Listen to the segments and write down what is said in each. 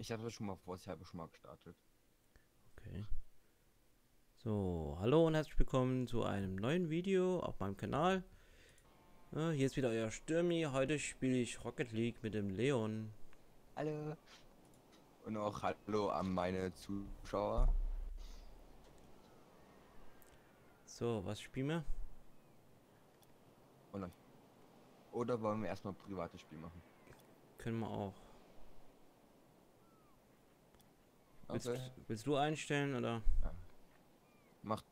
Ich habe schon mal vorsichtshalber schon mal gestartet. Okay. So, hallo und herzlich willkommen zu einem neuen Video auf meinem Kanal. Ja, hier ist wieder euer Stürmi. Heute spiele ich Rocket League mit dem Leon. Hallo. Und auch hallo an meine Zuschauer. So, was spielen wir? Und euch. Oder wollen wir erstmal ein privates Spiel machen? Können wir auch. Willst, Okay. willst du einstellen oder? Mach,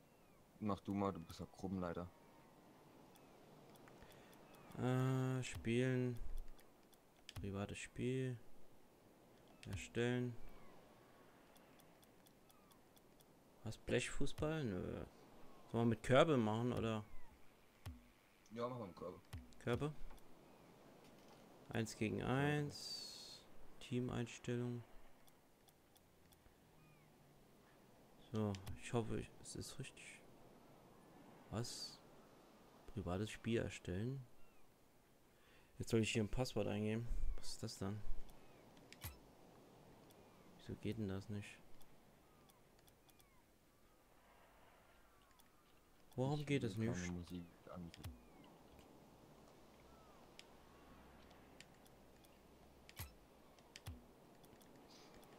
mach du mal, du bist ja Gruppenleiter. Äh, spielen. Privates Spiel. Erstellen. Was? Blechfußball? Nö. Sollen wir mit Körbe machen oder? Ja, machen wir einen Körper. Körbe? 1 gegen 1. Teameinstellung. So, ich hoffe, es ist richtig. Was? Privates Spiel erstellen? Jetzt soll ich hier ein Passwort eingeben. Was ist das dann? Wieso geht denn das nicht? Warum Ich geht es nicht?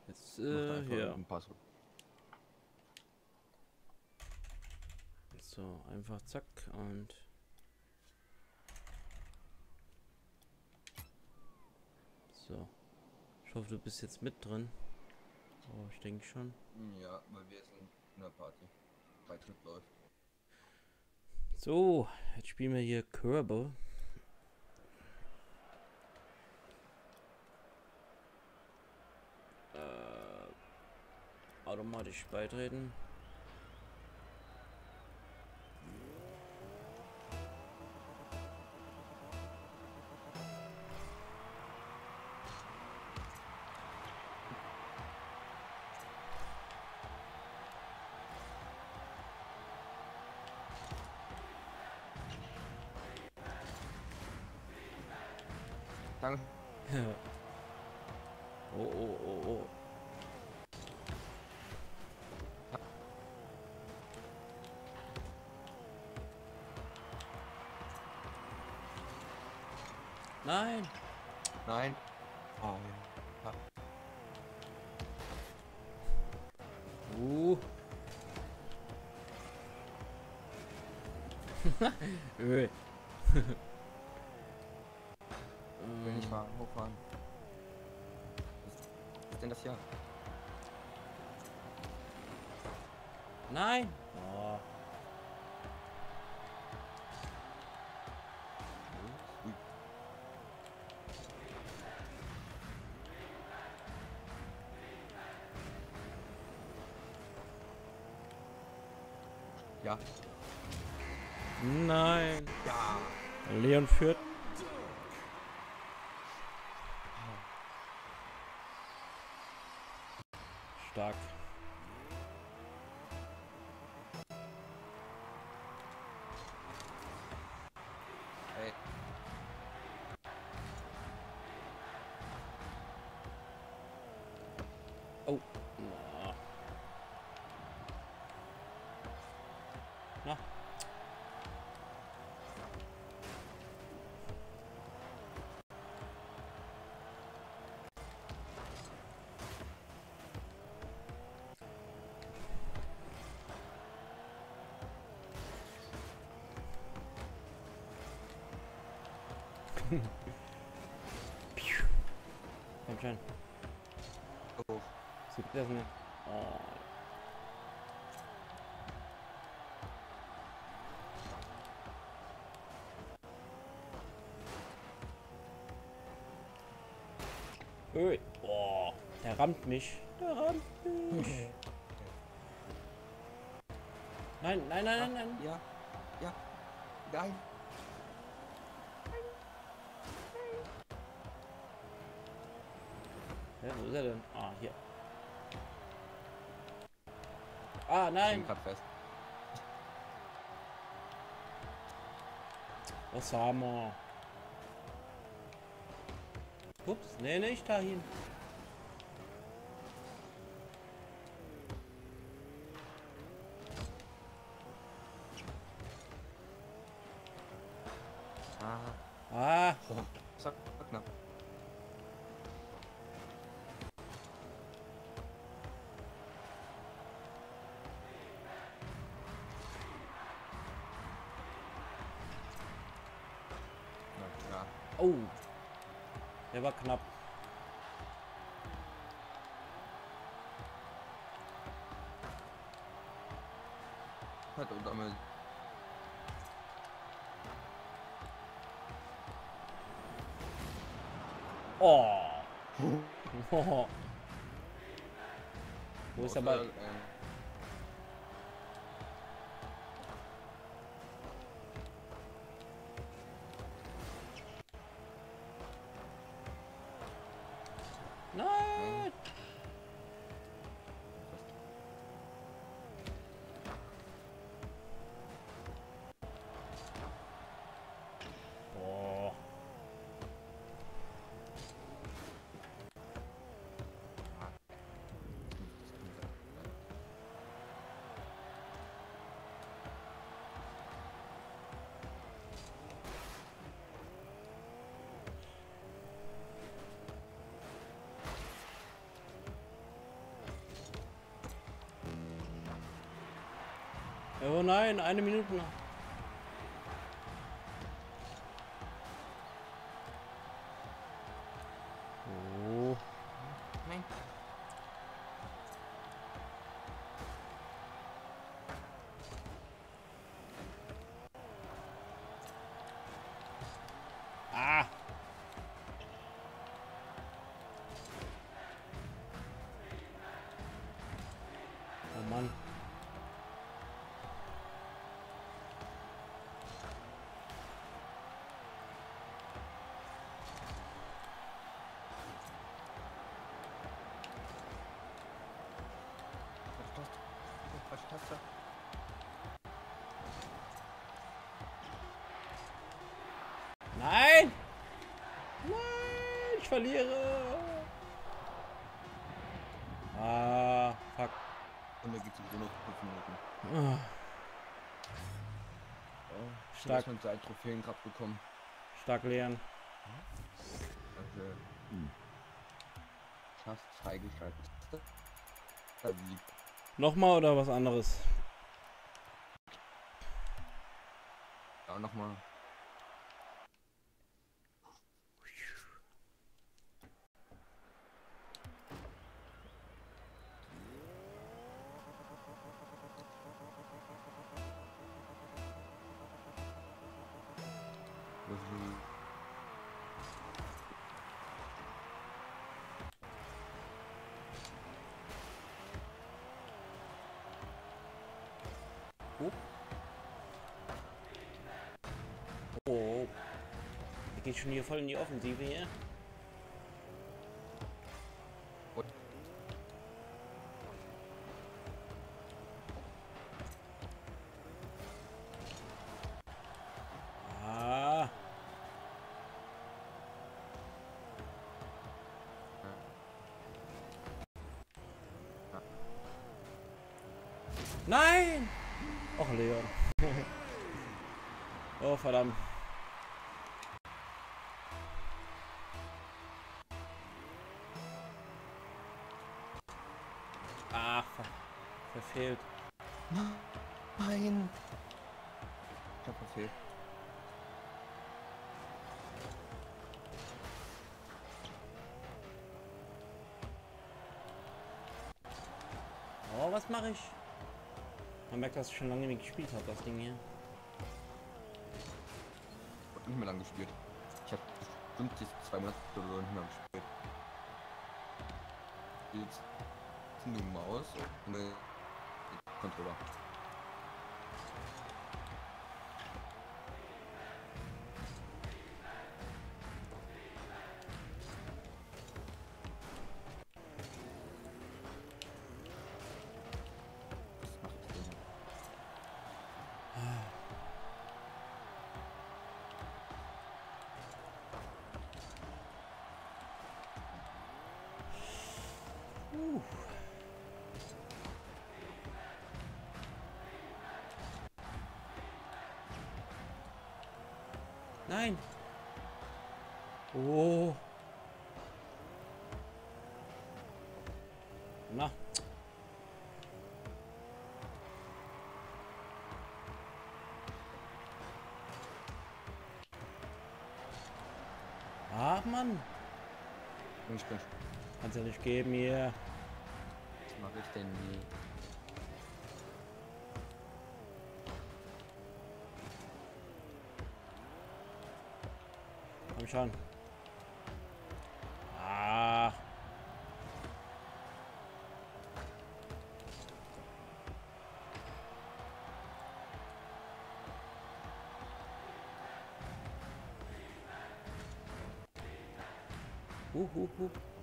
Jetzt, äh, ja. ein Passwort. So, einfach zack und. So. Ich hoffe, du bist jetzt mit drin. Oh, ich denke schon. Ja, weil wir sind in der Party. Beitritt läuft. So, jetzt spielen wir hier Kerbal. Äh, automatisch beitreten. Danke. oh, oh, oh, oh. Nein! Nein. Oh, ja. Uh. Öh. Will nicht fahren, hochfahren. Was ist denn das hier? Nein! Oh. Ja. Nein! Ja. Leon führt. Ey. Oh. Na. Na. Komm schon. Oh. So geht das nicht. Oh. Ui. Oh, der rammt mich. Der rammt mich. Nein, nein, nein, nein, nein. Ja. Ja. Nein. Hä, wo ist er denn? Ah, hier. Ah, nein! Ich bin fest. Was haben wir? Ups, nee, nicht dahin. Ah. Ah. So, knapp. Der war knapp. Hat und damit. Oh. oh. Wo ist der Oh nein, eine Minute noch. Taste. Nein! Nein! Ich verliere! Ah, fuck. Und da geht es nur noch 5 Minuten. Ah, Oh, Stark. Ich drei Trophäen gerade bekommen. stark leeren. Okay. Hm. Fast freigeschaltet. Da lieb. Nochmal oder was anderes? Ja, nochmal. Oh. Er geht schon hier voll in die Offensive hier. Ah. Nein! Och, Leon. oh, verdammt. Ah, ver verfehlt. Nein! Ich hab verfehlt. Oh, was mache ich? Man merkt, dass ich schon lange nicht gespielt habe, das Ding hier. Ich hab nicht mehr lang gespielt. Ich hab bestimmt zwei Monate oder nicht mehr gespielt. Jetzt nur Maus und Controller. Uh. Nein. Oh. Na. Mann. Ich. Kannst ja nicht geben hier. Mache ich denn nie? Komm schon. Ah. Huh, huh, huh.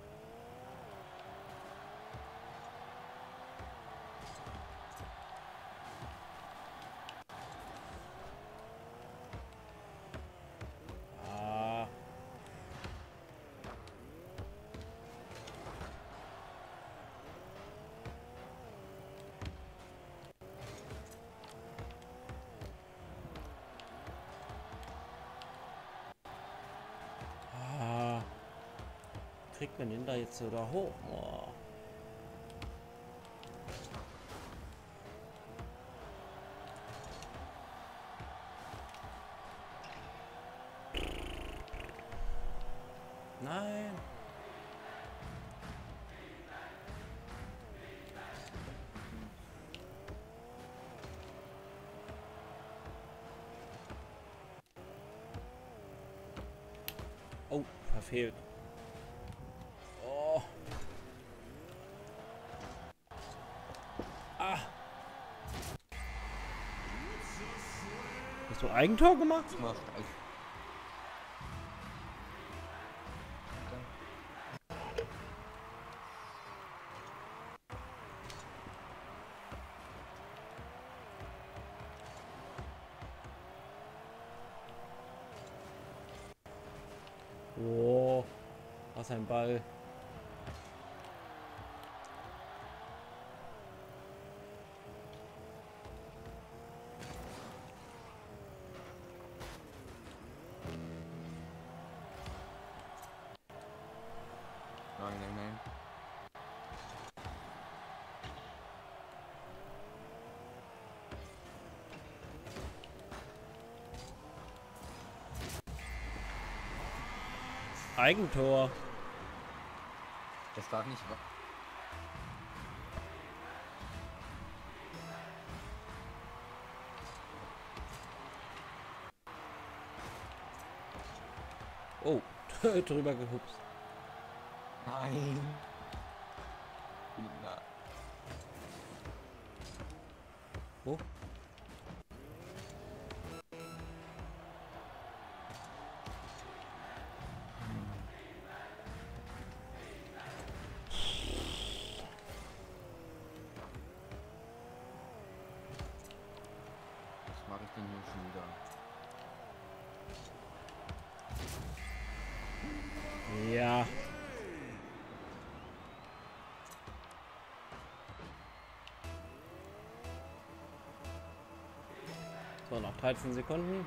Den da jetzt so da hoch? Oh. Nein. Oh, verfehlt. Oh. Ah. Hast du Eigentor gemacht? Oh, was ein Ball. Nein, nein, nein. Eigentor. Das darf nicht wahr. Oh, drüber gehupst. Nein. Na, 13 Sekunden.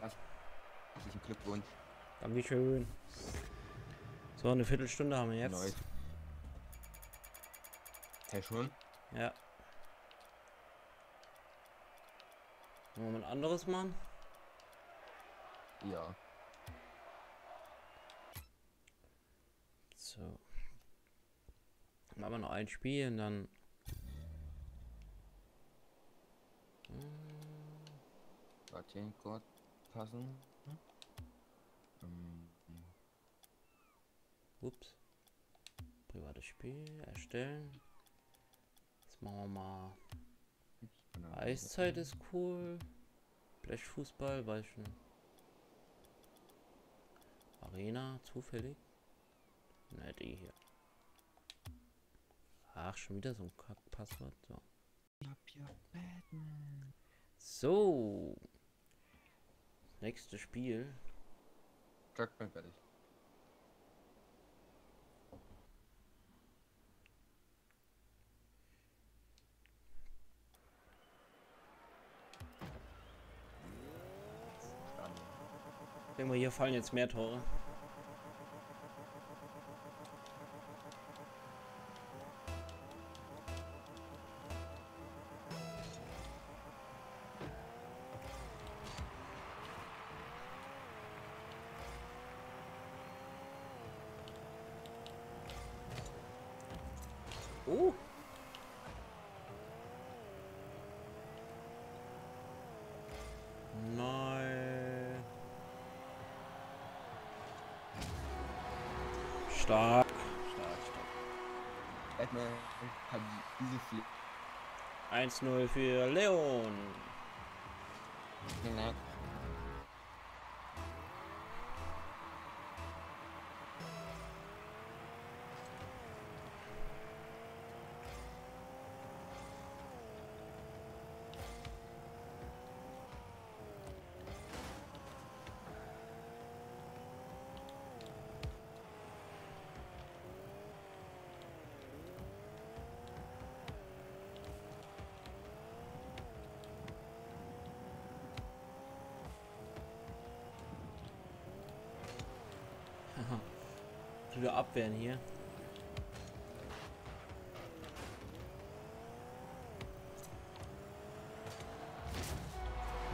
Herzlichen Glückwunsch. Dankeschön. So, eine Viertelstunde haben wir jetzt. Neu. Hey, schon? Ja. Wollen wir ein anderes machen? Ja. So. Machen wir noch ein Spiel und dann. Hm, Warte, kurz passen. Ähm, Ups. Privates Spiel erstellen. Jetzt machen wir mal. Eiszeit ist cool. Blechfußball, weiß ich nicht. Arena, zufällig. Ne, die hier. Ach, schon wieder so ein Kackpasswort. So. So. Nächstes Spiel. Jack, bin fertig. Denke mal, hier fallen jetzt mehr Tore. Batman hat diese viel. 1-0 für Leon. Genau. Wieder abwehren hier.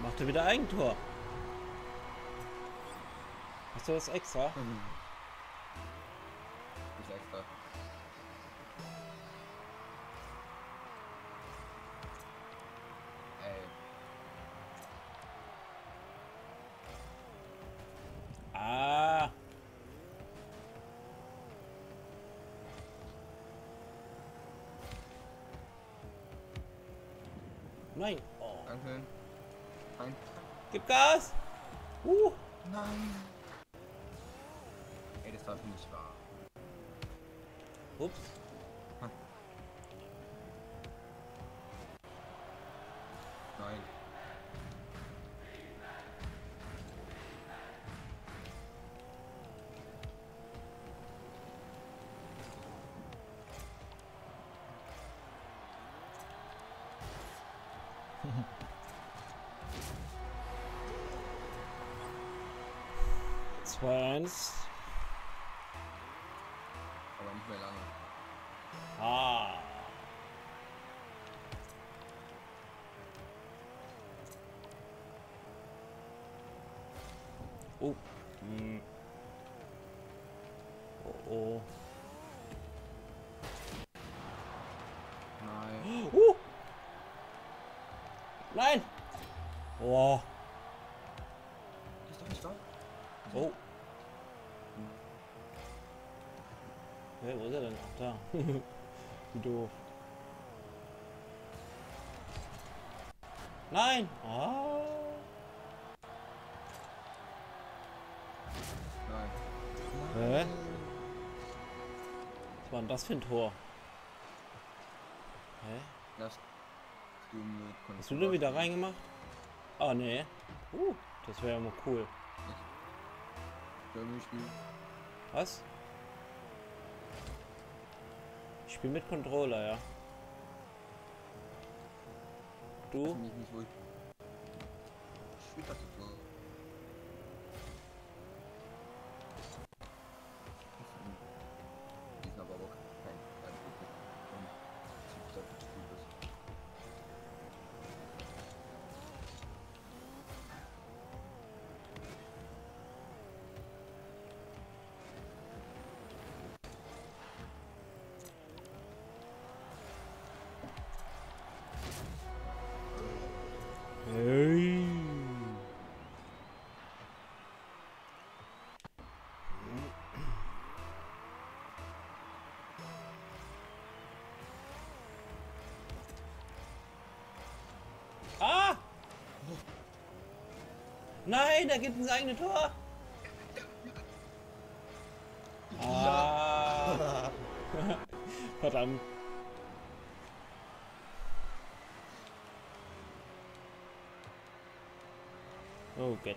Macht er wieder Eigentor. Hast du das extra? Nicht Gas. Uh. Nein. Ey, das darf nicht wahr. Ups. Nein. Eins. Aber nicht mehr lange. Ah. Oh. Hm. Oh oh. Nein. Uh. Nein. Oh. Ist doch nicht wahr. Oh. Hey, wo ist er denn? Ach, da. Wie doof. Nein! Ah. Nein. Hä? Was war denn das für ein Tor? Hä? Lass du Hast du da wieder reingemacht? Ah, nee. Uh, das wäre ja mal cool. Was? Ich spiele mit Controller, ja. Ich Du? weiß nicht, nicht, wo ich. Spielt das so. Nein, da gibt es ein eigenes Tor. Ah. Verdammt. Oh Gott.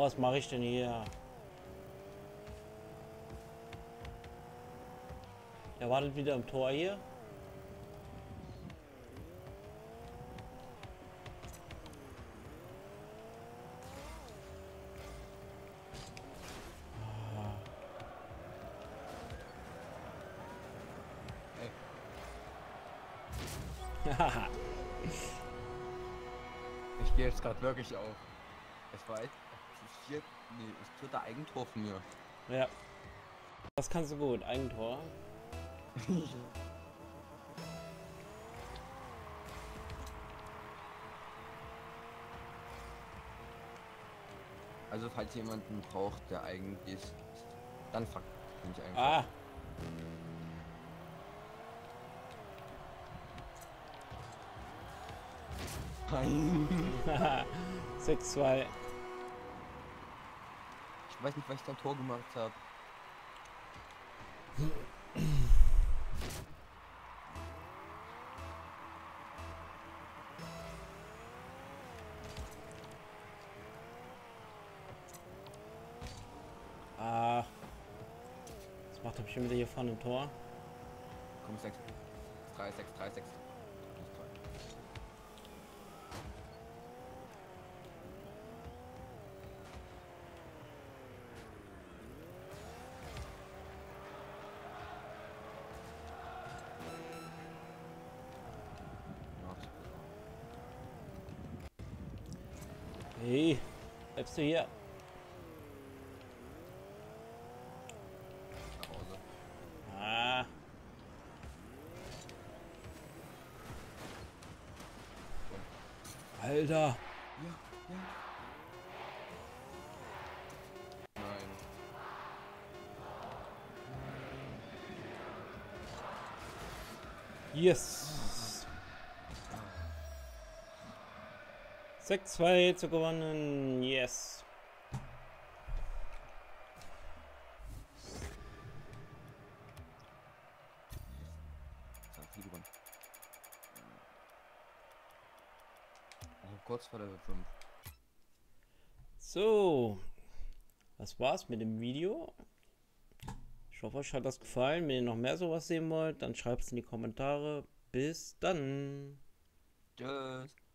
Was mache ich denn hier? Er wartet wieder im Tor hier. Ich gehe jetzt gerade wirklich auf. Es war echt vier, nee, das vierte Eigentor von mir. ja. Das kannst du gut. Eigentor. Also falls jemanden braucht, der eigentlich dann fuck mich einfach. Ah. Nein. 6-2. Ich weiß nicht, was ich da Tor gemacht habe. Ah. Was macht er bestimmt wieder hier vorne im Tor? Komm, 6. 3, 6, 3, 6. Hey, du hier? Ah. Alter. Ja, ja. Nein. Yes. 6-2 zu gewonnen. Yes. So, viel gewonnen. Oh, kurz vor der 5. So. Das war's mit dem Video. Ich hoffe, euch hat das gefallen. Wenn ihr noch mehr sowas sehen wollt, dann schreibt es in die Kommentare. Bis dann. Tschüss.